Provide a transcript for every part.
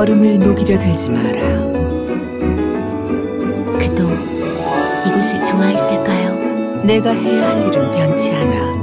얼음을 녹이려 들지 마라. 그도 이곳을 좋아했을까요? 내가 해야 할 일은 변치 않아.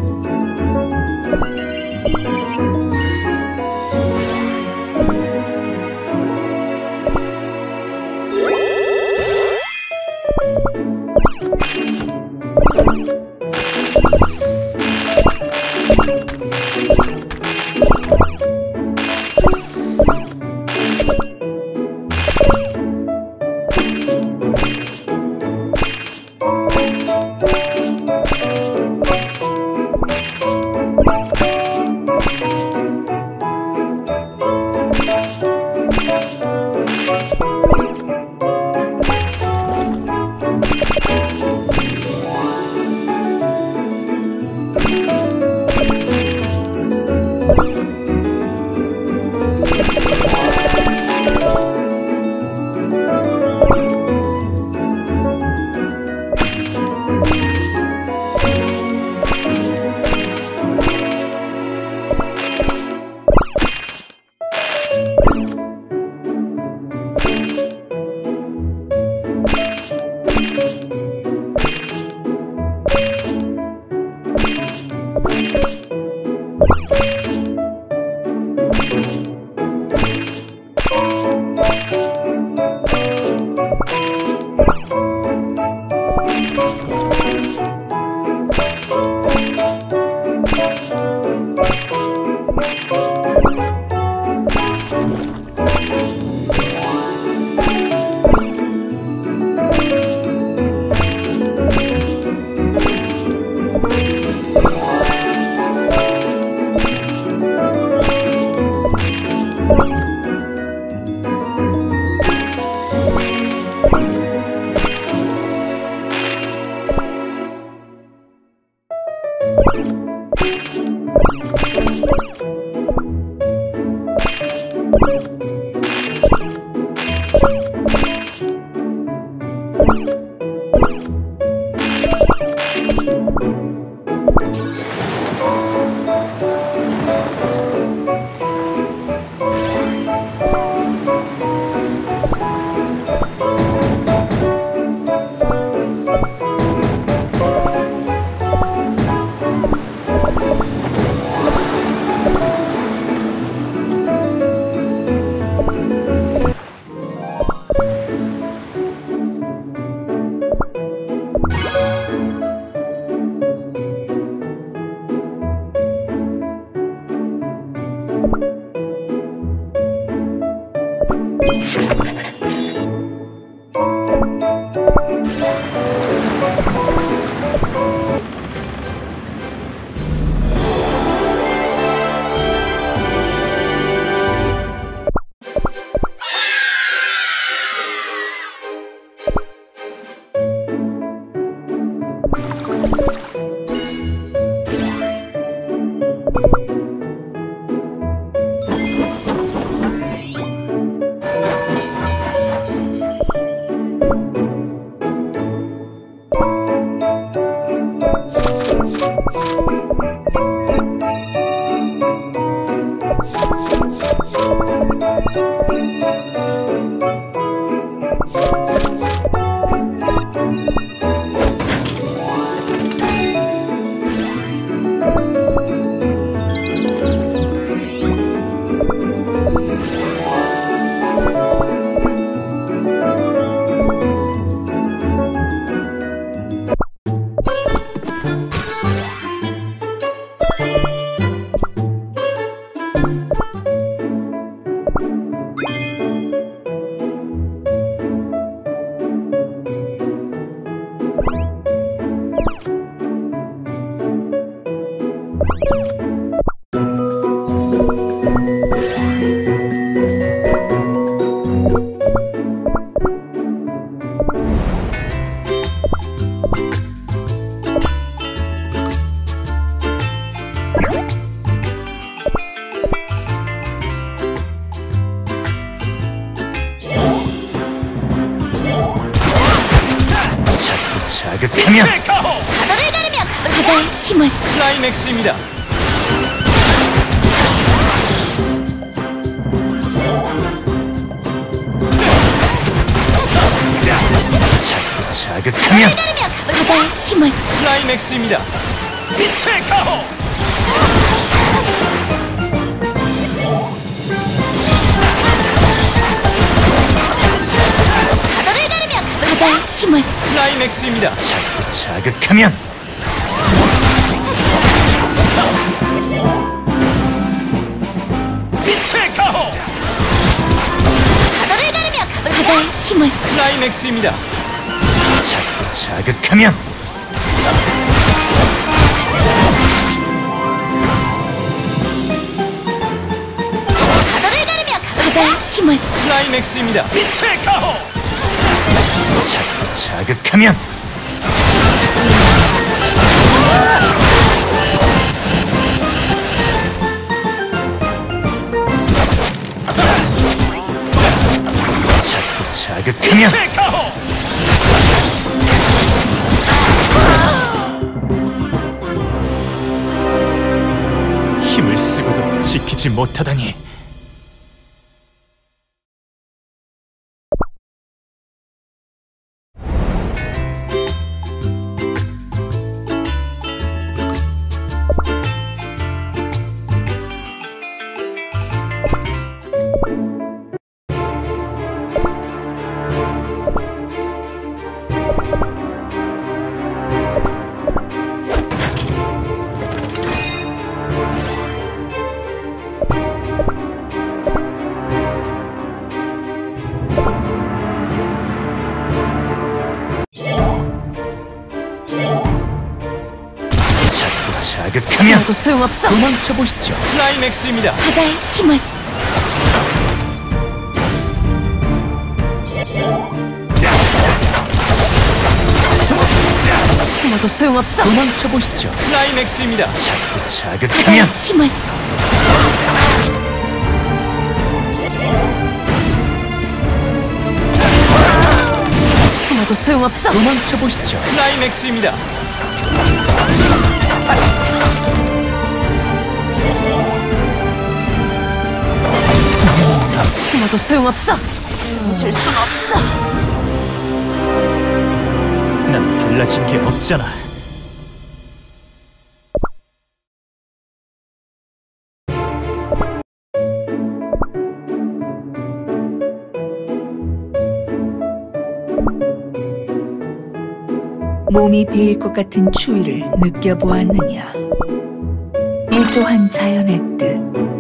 가르며 바다의 힘을 클라이맥스입니다. 빛의 가호! 바다를 가르며 바다의 힘을 클라이맥스입니다. 자, 자극하면 빛의 가호! 바다를 가르며 바다의 힘을 클라이맥스입니다. 자, 자극하면 바다를 가르며 바다의 힘을 클라이맥스입니다. 빛의 가호! 자, 자극하면 자, 자극하면 지키지 못하다니. 소용없어. 도망쳐 보시죠. 클라이맥스입니다. 바다의 힘을 숨어도 소용없어. 도망쳐 보시죠. 클라이맥스입니다. 자, 바다의 자극하면 힘을 숨어도 소용없어. 도망쳐 보시죠. 클라이맥스입니다. 숨어도 소용없어. 숨어줄 순 없어. 난 달라진 게 없잖아. 몸이 베일 것 같은 추위를 느껴보았느냐? 이 또한 자연의 뜻.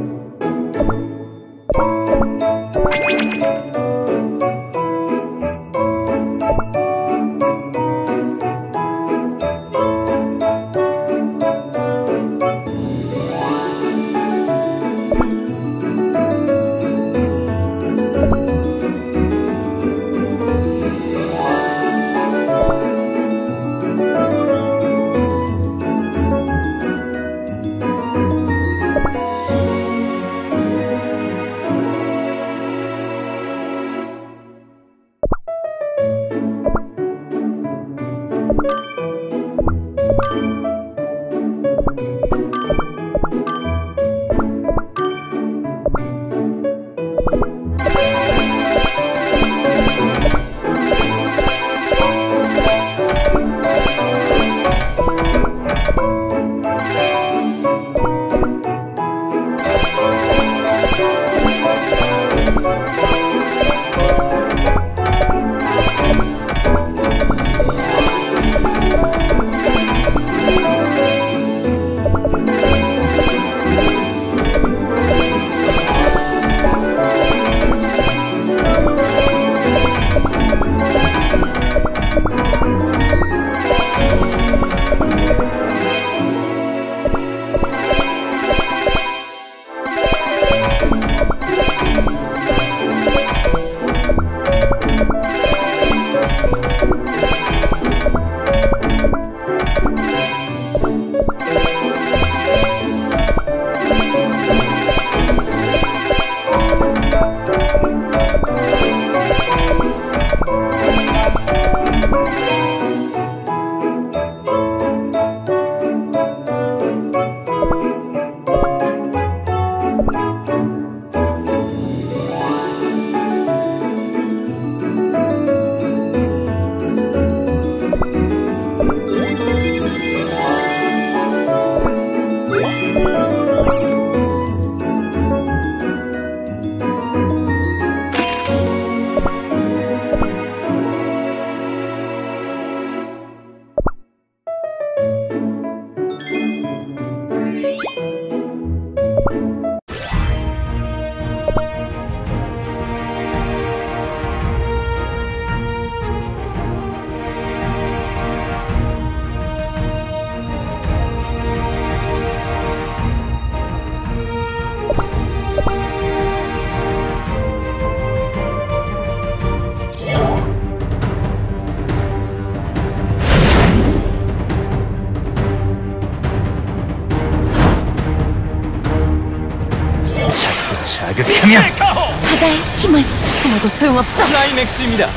소용없어. 클라이맥스입니다.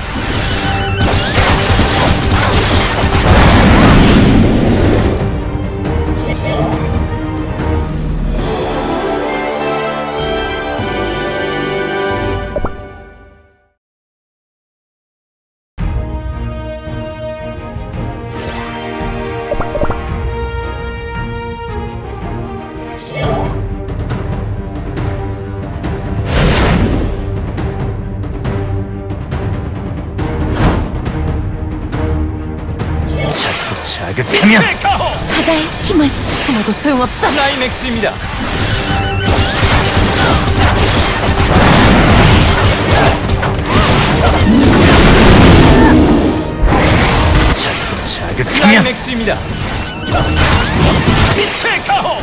소용없어. 클라이맥스입니다. 자꾸 자극하면 클라이맥스입니다. 빛의 가호!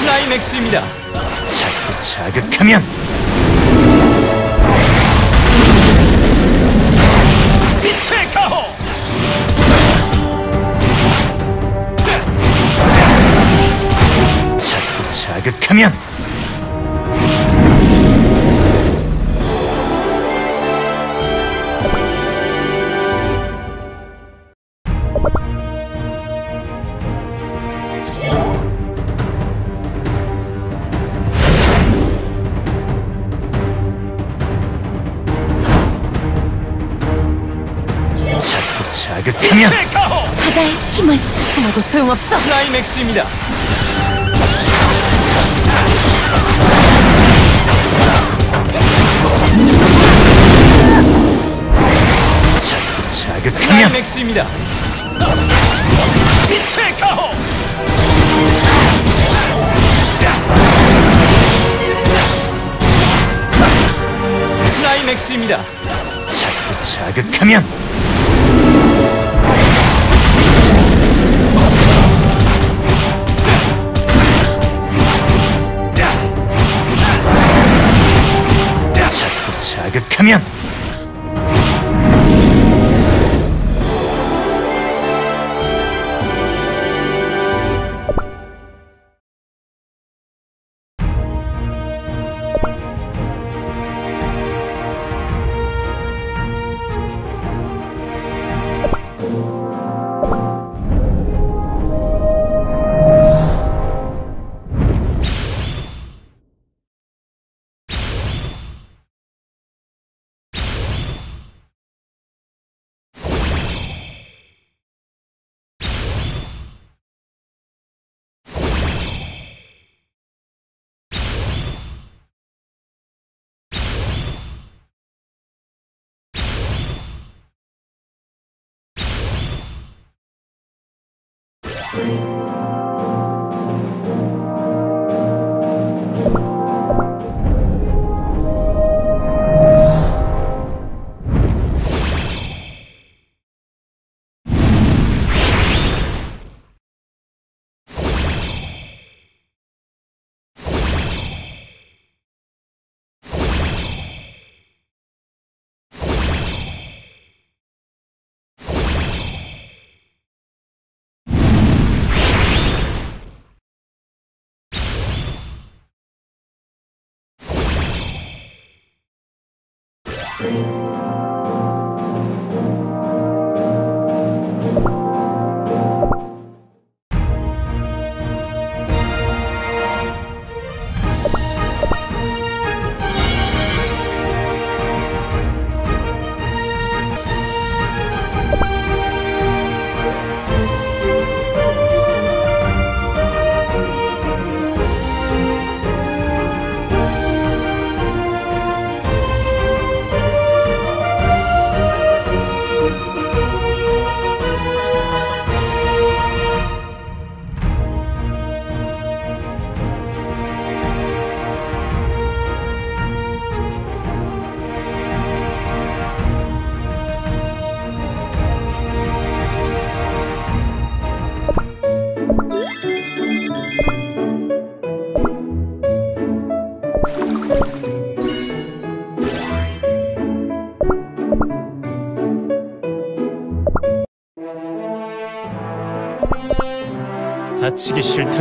클라이맥스입니다. 자꾸 자극하면 하면 자꾸 자극하면! 바다의 힘을 숨어도 소용없어. 클라이맥스입니다. 빛의 가호! 클라이맥스입니다. 자꾸 자극하면 자꾸 자극하면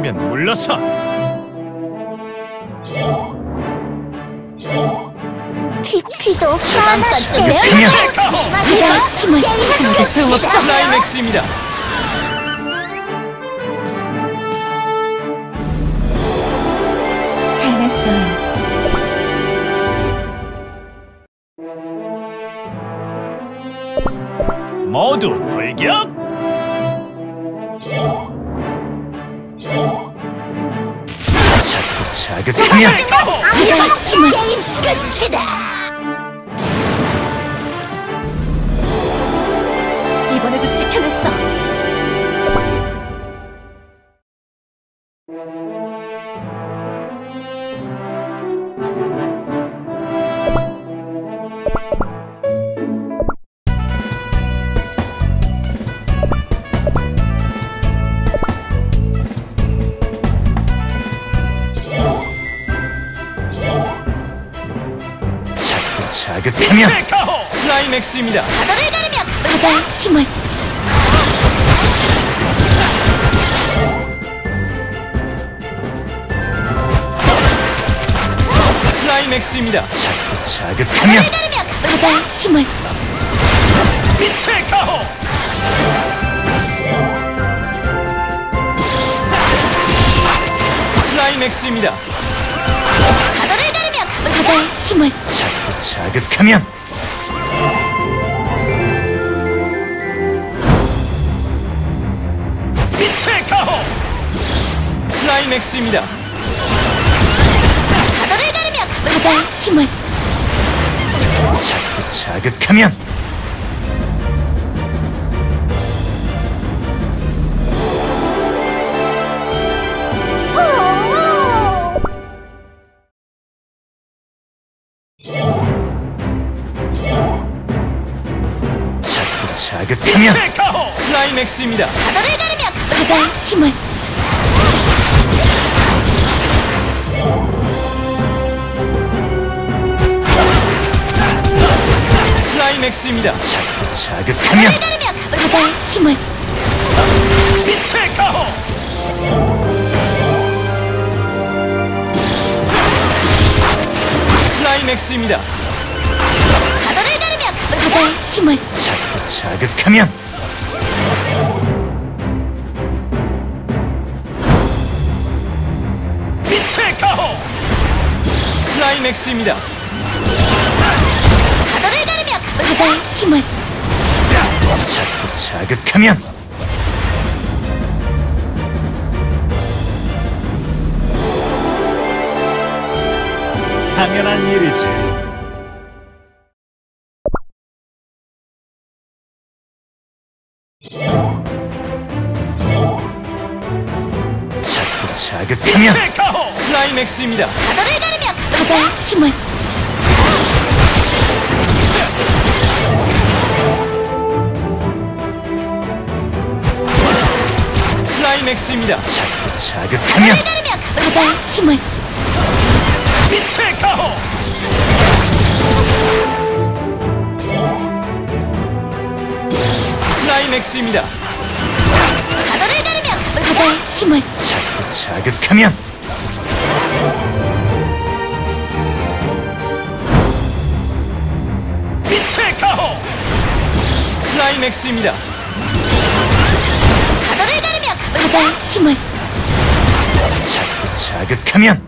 싫다면 물러서. 피피도 자극하면 조심하세요. 힘을 숨도 소용없어. 클라이맥스입니다. 해냈어요. 모두 돌격. 이런 힘을 게임 끝이다. 클라이맥스입니다. 바다를 가르며 바다의 힘을 클라이맥스입니다. 자꾸 자극하면 바다의 힘을 체카호. 클라이맥스입니다. 바다를 가르며 바다의 힘을 자꾸 자극하면 클라이맥스입니다. 바다를 가르며 바다의 힘을 자꾸 자극하면 자꾸 자극하면. 클라이맥스입니다. 바다의 힘을 맥스입니다. 자 극하면 가르며 바다의 힘을 체카호. 클라이맥스입니다. 바다를 가르며 바다의 힘을 자꾸 자극하면 체카호. 클라이맥스입니다. 바다의 힘을 자꾸 자극하면 당연한 일이지. 자꾸 자극하면 체카호. 클라이맥스입니다. 바다를 가르며 바다의 힘을 자꾸 클라이맥스입니다. 자극하면 바다의 힘을 체카호. 클라이맥스입니다. 바다를 가르며 바다의 힘을 자꾸 자극하면 체카호. 클라이맥스입니다. 바다의 힘을. 자꾸 자극하면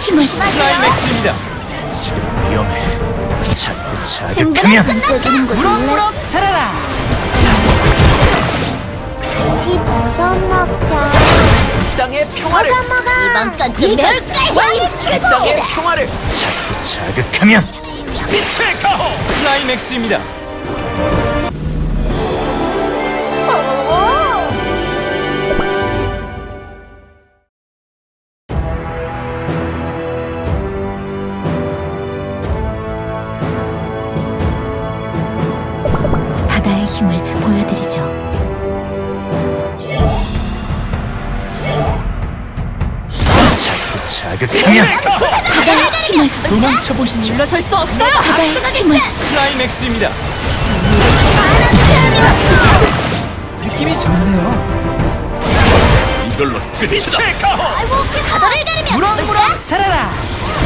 힘을 클라이맥스입니다. 지금 위험해. 자꾸 자극하면 몰라 자라라. 같이 버섯 먹자 땅의 평화를 이번 건좀 왕의 끝이다 평화를 자꾸 자극하면 빛의 가호 클라이맥스입니다. 도망쳐 보시니 물러설 수 없어요. 바다의 힘을 클라이맥스입니다. 느낌이 좋네요. 이걸로 끝이다. 가호 바다를 가르며 무럭무럭 자라라.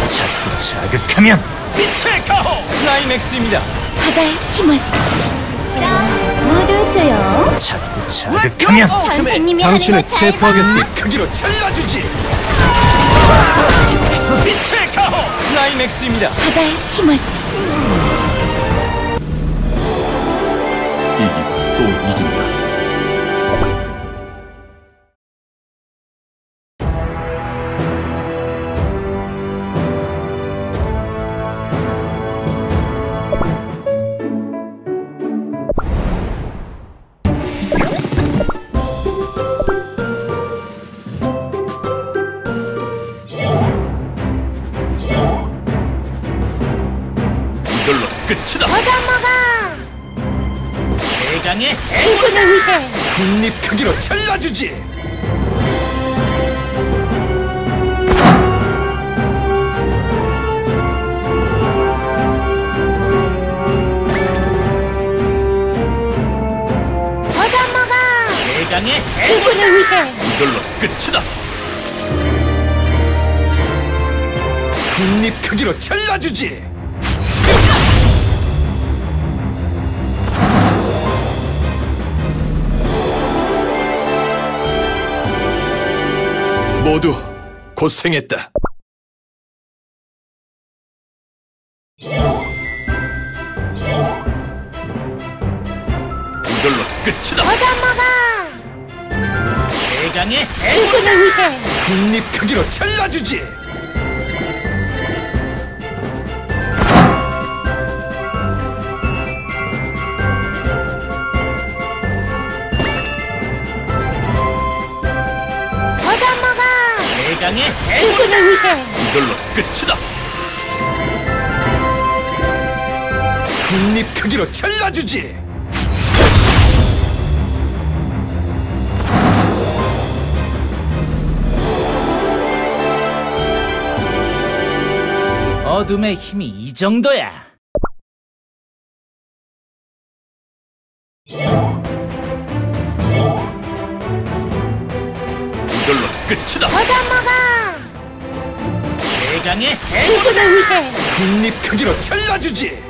자꾸 자극하면 빛의 가호 클라이맥스입니다. 바다의 힘을 모두 줘요 자꾸 자극하면 선생님이 하는 거잘 봐. 크기로 잘라주지. 클라이맥스입니다. 바다의 힘을 먹어 최강의 그분을 위해 이걸로 끝이다. 국립 크기로 잘라주지. 모두 고생했다. 이걸로 끝이다. 버섯 먹어 최강의 그분을 위해 국립 크기로 잘라주지. 그분을 위해 이걸로 끝이다. 국립 크기로 잘라주지. 어둠의 힘이 이 정도야. 끝이다. 버섯 먹어. 최강의 위해 국립 크기로 잘라주지.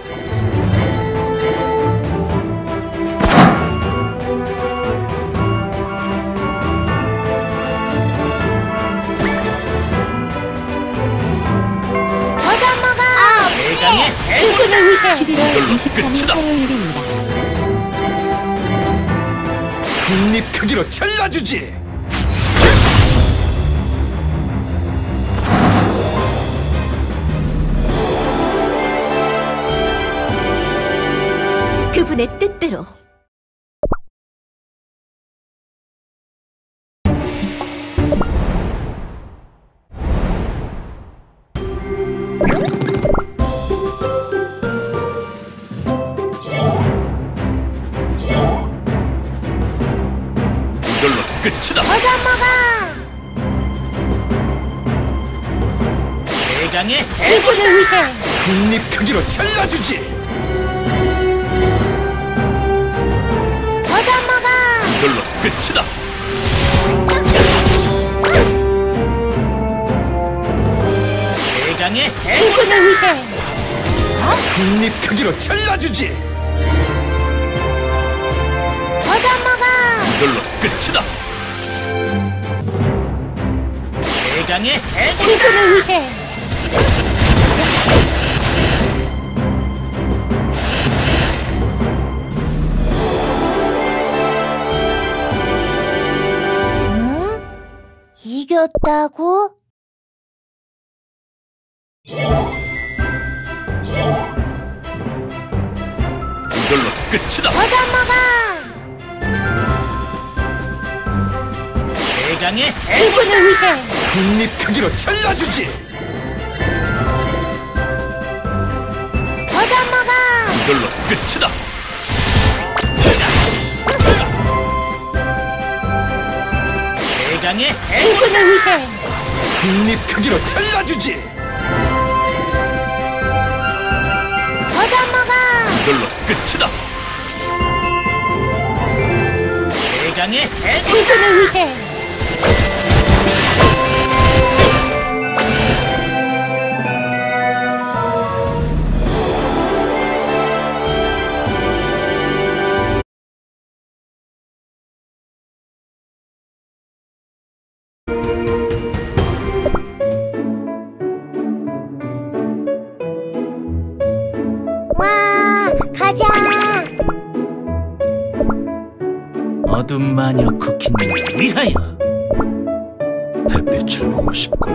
국립 크기로 잘라주지. 그분의 뜻대로 이걸로 끝이다. 버섯 먹어 최강의 위해 국립 크기로 잘라주지. 끝이다. 최강의 그분을 위해 국립 크기로 잘라주지. 버섯 먹어 이걸로 끝이다. 누구를 위해? 이겼다고? 이걸로 끝이다. 얻어먹어! 대강의 해 누구를 위해? 국립 크기로 잘라주지 얻어먹어! 이걸로 끝이다. 대강의 해 누구를 위해? 국립 크기로 잘라주지 얻어먹어! 이걸로 끝이다. 대강의 해 누구를 위해? 어둠 마녀 쿠키님을 위하여 햇빛을 보고 싶고.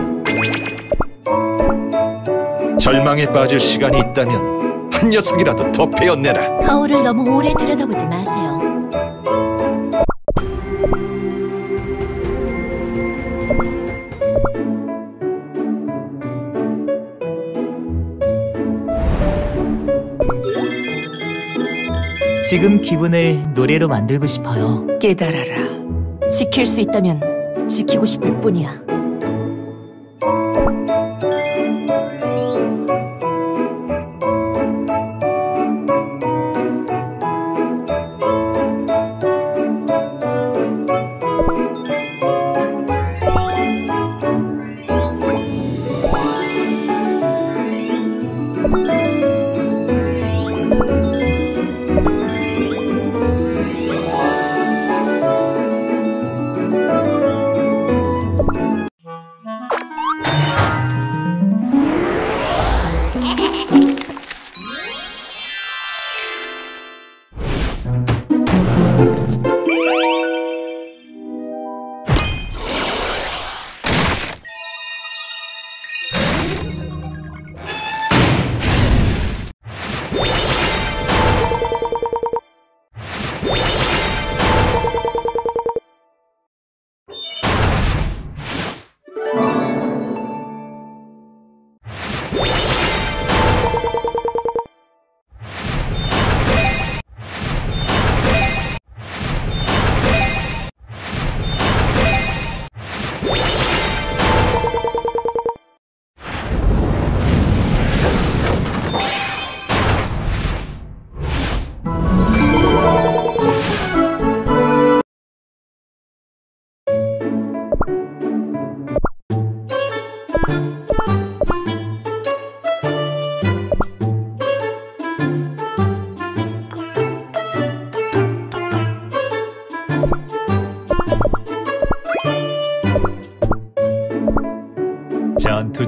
절망에 빠질 시간이 있다면 한 녀석이라도 더 베어내라. 거울을 너무 오래 들여다보지 마세요. 지금 기분을 노래로 만들고 싶어요. 깨달아라. 지킬 수 있다면 지키고 싶을 뿐이야.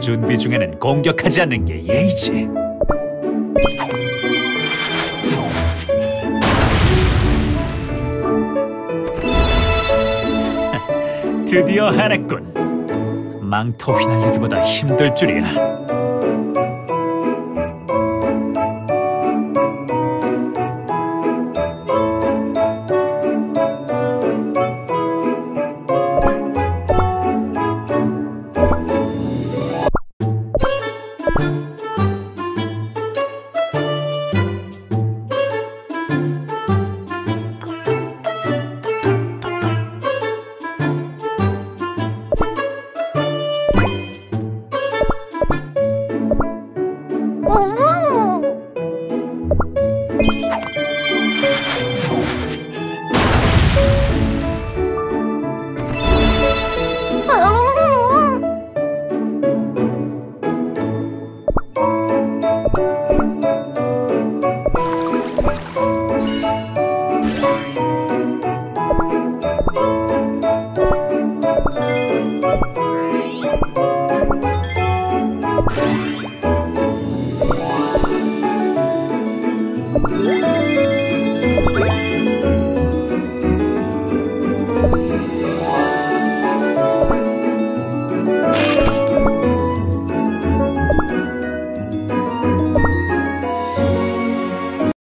준비 중에는 공격하지 않는 게 예의지. 드디어 해냈군. 망토 휘날리기보다 힘들 줄이야.